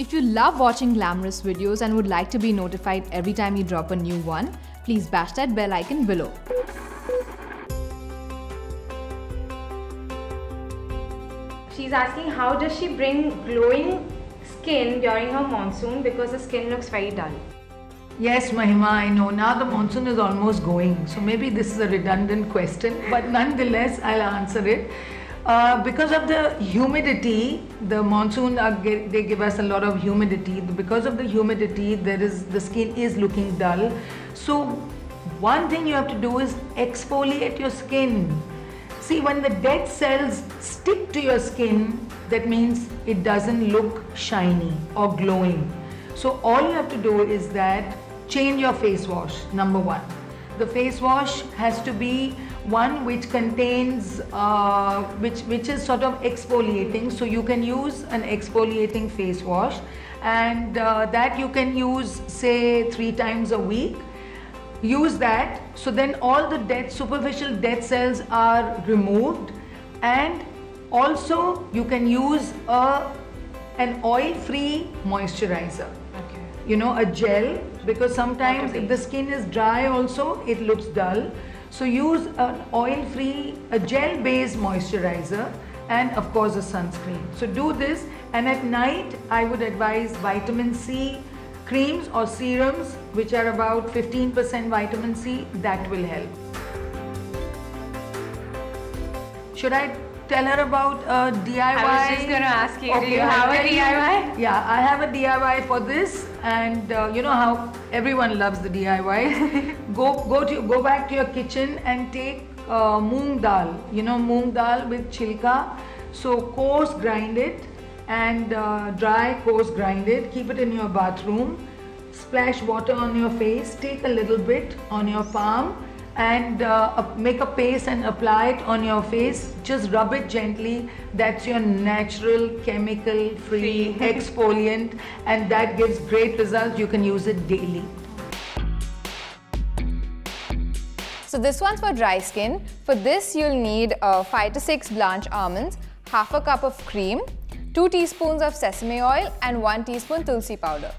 If you love watching Glamrs videos and would like to be notified every time you drop a new one, please bash that bell icon below. She's asking how does she bring glowing skin during her monsoon because the skin looks very dull. Yes, Mahima, I know. Now the monsoon is almost going, so maybe this is a redundant question, but nonetheless, I'll answer it. Uh, because of the humidity, the monsoon uh, they give us a lot of humidity. Because of the humidity, there is the skin is looking dull. So one thing you have to do is exfoliate your skin. See, when the dead cells stick to your skin, that means it doesn't look shiny or glowing. So all you have to do is that change your face wash, number one. The face wash has to be one which contains, uh, which, which is sort of exfoliating. So you can use an exfoliating face wash and uh, that you can use say three times a week. Use that so then all the dead superficial dead cells are removed and also you can use a, an oil-free moisturizer. Okay. You know, a gel because sometimes if the skin is dry also it looks dull. So use an oil-free, a gel-based moisturizer and of course a sunscreen. So do this and at night I would advise vitamin C creams or serums which are about 15% vitamin C that will help. Should I tell her about a DIY? I was just going to ask you, do you have a. DIY? Yeah, I have a DIY for this and uh, you know how everyone loves the DIY. go go to go back to your kitchen and take uh, moong dal. You know moong dal with chilka. So coarse grind it and uh, dry coarse grind it. Keep it in your bathroom. Splash water on your face. Take a little bit on your palm and uh, make a paste and apply it on your face. Just rub it gently. That's your natural chemical free Free. exfoliant and that gives great results. You can use it daily. So this one's for dry skin. For this, you'll need uh, 5 to 6 blanch almonds, half a cup of cream, 2 teaspoons of sesame oil and 1 teaspoon tulsi powder.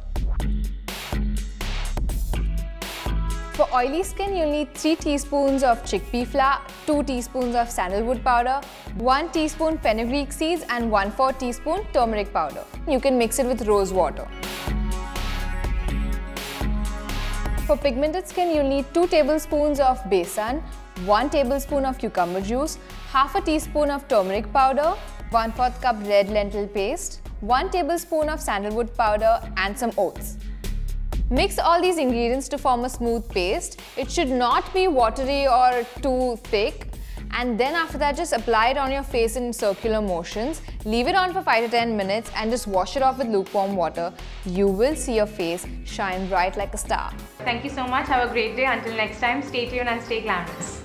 For oily skin, you'll need 3 teaspoons of chickpea flour, 2 teaspoons of sandalwood powder, 1 teaspoon fenugreek seeds and 1 4 teaspoon turmeric powder. You can mix it with rose water. For pigmented skin, you'll need 2 tablespoons of besan, 1 tablespoon of cucumber juice, half a teaspoon of turmeric powder, 1 4th cup red lentil paste, 1 tablespoon of sandalwood powder and some oats. Mix all these ingredients to form a smooth paste. It should not be watery or too thick. And then after that, just apply it on your face in circular motions. Leave it on for 5 to 10 minutes and just wash it off with lukewarm water. You will see your face shine bright like a star. Thank you so much. Have a great day. Until next time, stay tuned and stay Glamrs.